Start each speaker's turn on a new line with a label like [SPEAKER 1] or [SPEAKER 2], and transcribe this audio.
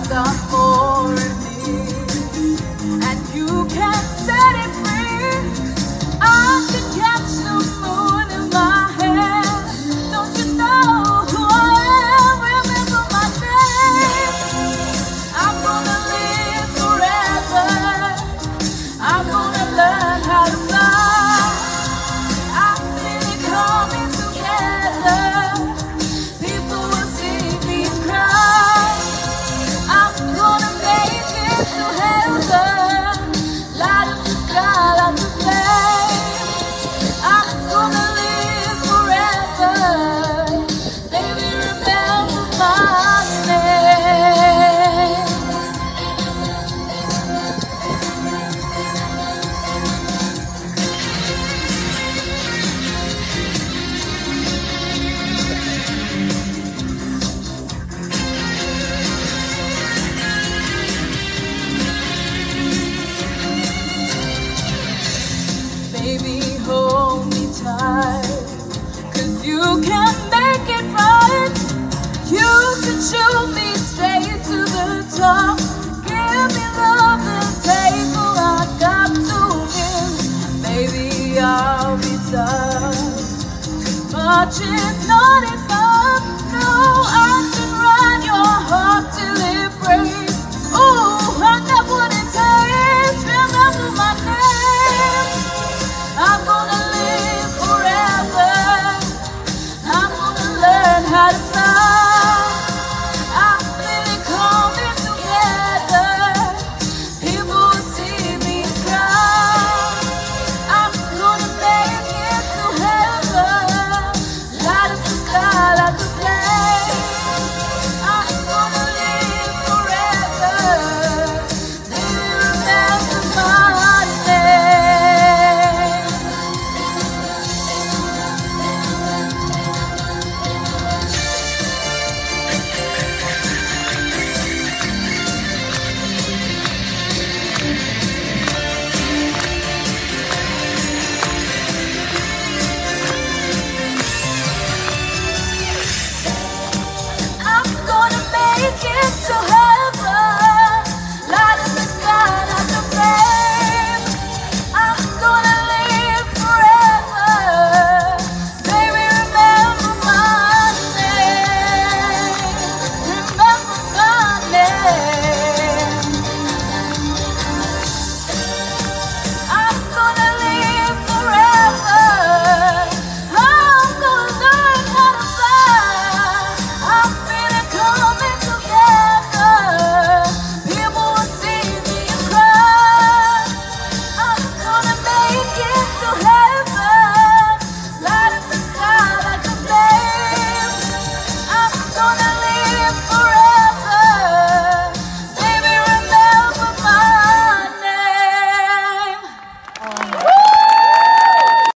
[SPEAKER 1] I've gone for. Give me love got to. Maybe I'll be tough,